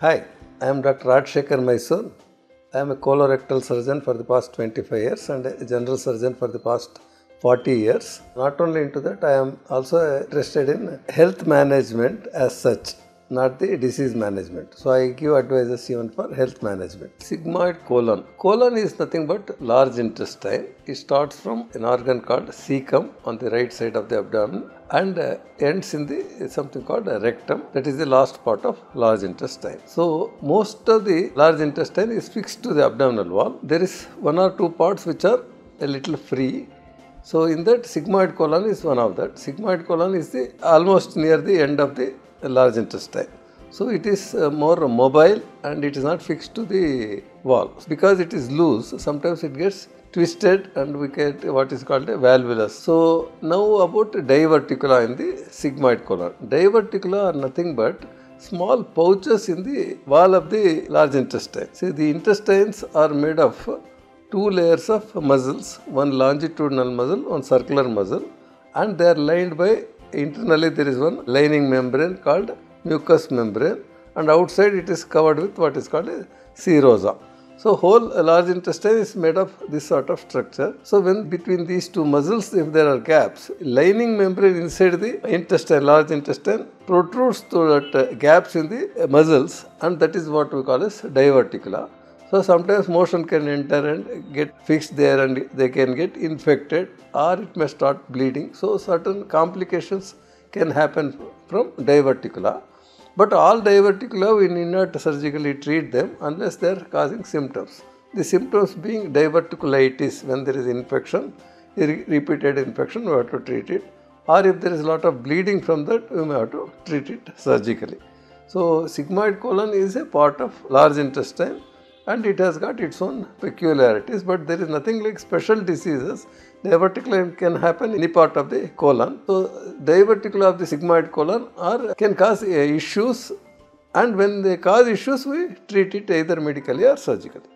Hi, I am Dr. Rajasekhar Mysore. I am a colorectal surgeon for the past 25 years and a general surgeon for the past 40 years. Not only into that, I am also interested in health management as such, not the disease management. So I give advices even for health management. Sigmoid colon. Colon is nothing but large intestine. It starts from an organ called cecum on the right side of the abdomen and uh, ends in the something called rectum that is the last part of large intestine so most of the large intestine is fixed to the abdominal wall there is one or two parts which are a little free so in that sigmoid colon is one of that sigmoid colon is the almost near the end of the large intestine so it is uh, more mobile and it is not fixed to the wall because it is loose sometimes it gets twisted and we get what is called a volvulus. So now about diverticula in the sigmoid colon. Diverticula are nothing but small pouches in the wall of the large intestine. See the intestines are made of two layers of muscles, one longitudinal muscle, one circular muscle and they are lined by internally there is one lining membrane called mucous membrane and outside it is covered with what is called a serosa. So whole large intestine is made of this sort of structure. So when between these two muscles, if there are gaps, lining membrane inside the intestine, large intestine, protrudes through that uh, gaps in the muscles, and that is what we call as diverticula. So sometimes motion can enter and get fixed there, and they can get infected, or it may start bleeding. So certain complications can happen from diverticula. But all diverticula, we need not surgically treat them unless they are causing symptoms. The symptoms being diverticulitis when there is infection, repeated infection, we have to treat it. Or if there is a lot of bleeding from that, we may have to treat it surgically. So, sigmoid colon is a part of large intestine and it has got its own peculiarities, but there is nothing like special diseases. Diverticulum can happen in any part of the colon. So, diverticula of the sigmoid colon are can cause uh, issues and when they cause issues, we treat it either medically or surgically.